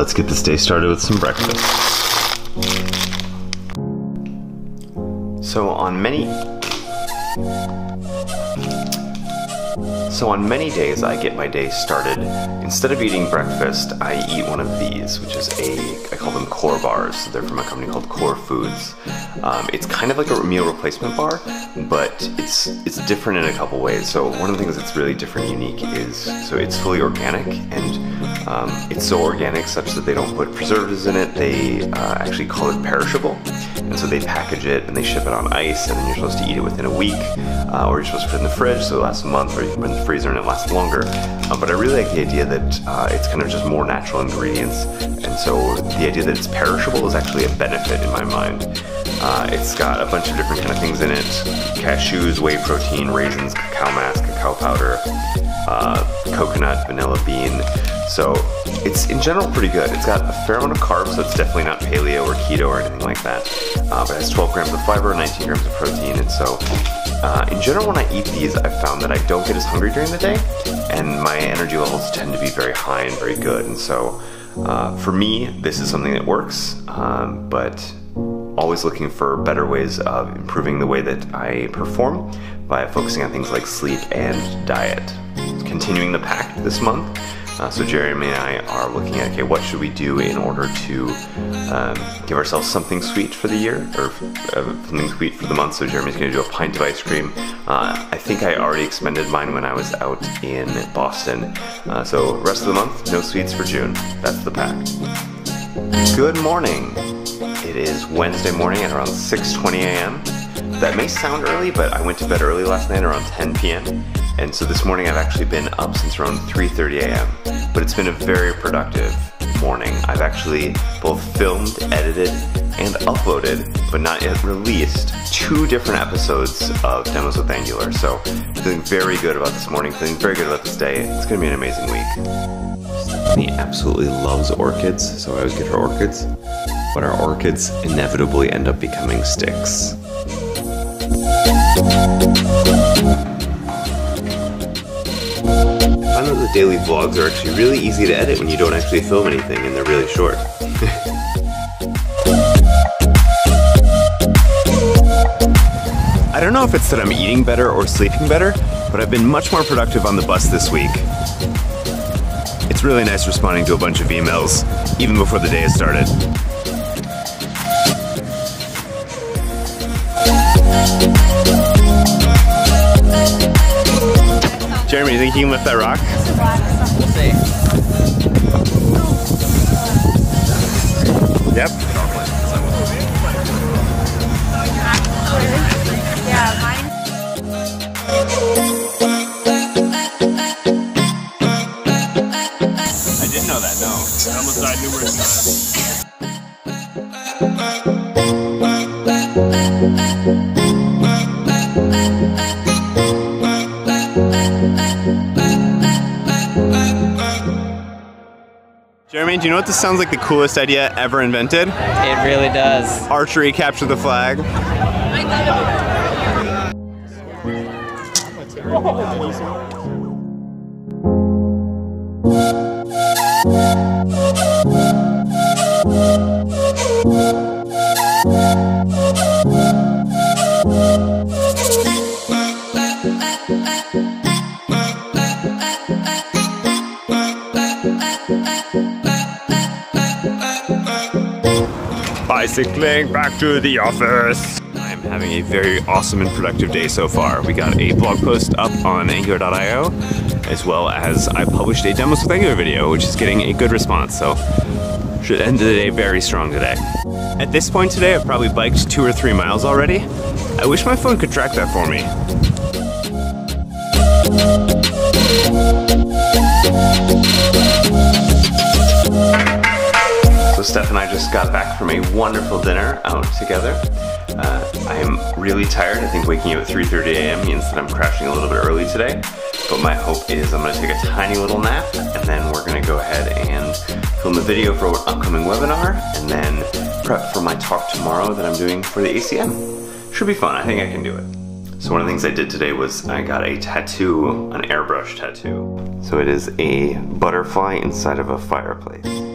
let's get this day started with some breakfast. So on many so on many days I get my day started, instead of eating breakfast, I eat one of these, which is a, I call them core bars. They're from a company called Core Foods. Um, it's kind of like a meal replacement bar, but it's it's different in a couple ways. So one of the things that's really different and unique is, so it's fully organic, and um, it's so organic such that they don't put preservatives in it. They uh, actually call it perishable, and so they package it and they ship it on ice, and then you're supposed to eat it within a week, uh, or you're supposed to put it in the fridge so it lasts a month, or you can put it in the freezer and it lasts longer. Uh, but I really like the idea that uh, it's kind of just more natural ingredients, and so the idea that it's perishable is actually a benefit in my mind. Uh, it's got a bunch of different kind of things in it: cashews, whey protein, raisins, cacao mass, cacao powder, uh, coconut, vanilla bean. So it's in general pretty good. It's got a fair amount of carbs, so it's definitely not paleo or keto or anything like that. Uh, but it has 12 grams of fiber, 19 grams of protein, and so uh, in general, when I eat these, I've found that I don't get as hungry during the day, and my energy levels tend to be very high and very good. And so, uh, for me, this is something that works, um, but always looking for better ways of improving the way that I perform by focusing on things like sleep and diet. Continuing the pack this month, uh, so Jeremy and I are looking at okay, what should we do in order to um, give ourselves something sweet for the year or uh, something sweet for the month. So Jeremy's going to do a pint of ice cream. Uh, I think I already expended mine when I was out in Boston. Uh, so rest of the month, no sweets for June. That's the pack. Good morning. It is Wednesday morning at around 6:20 a.m. That may sound early, but I went to bed early last night around 10 p.m. And so this morning I've actually been up since around 3:30 a.m. But it's been a very productive morning. I've actually both filmed, edited, and uploaded, but not yet released, two different episodes of Demos with Angular. So feeling very good about this morning, feeling very good about this day. It's gonna be an amazing week. He absolutely loves orchids, so I always get her orchids. But our orchids inevitably end up becoming sticks. I know the daily vlogs are actually really easy to edit when you don't actually film anything and they're really short. I don't know if it's that I'm eating better or sleeping better, but I've been much more productive on the bus this week. It's really nice responding to a bunch of emails, even before the day has started. Jeremy, you think you can lift that rock? We'll see. Yep. I didn't know that, no. I almost died numerous times. Jeremy, do you know what this sounds like the coolest idea ever invented? It really does. Archery capture the flag. Bicycling back to the office. I'm having a very awesome and productive day so far. We got a blog post up on Angular.io, as well as I published a Demos with Angular video, which is getting a good response. So should end the day very strong today. At this point today, I've probably biked two or three miles already. I wish my phone could track that for me. And I just got back from a wonderful dinner out together. Uh, I am really tired. I think waking up at 3.30 a.m. means that I'm crashing a little bit early today. But my hope is I'm gonna take a tiny little nap and then we're gonna go ahead and film the video for an upcoming webinar and then prep for my talk tomorrow that I'm doing for the ACM. Should be fun, I think I can do it. So one of the things I did today was I got a tattoo, an airbrush tattoo. So it is a butterfly inside of a fireplace.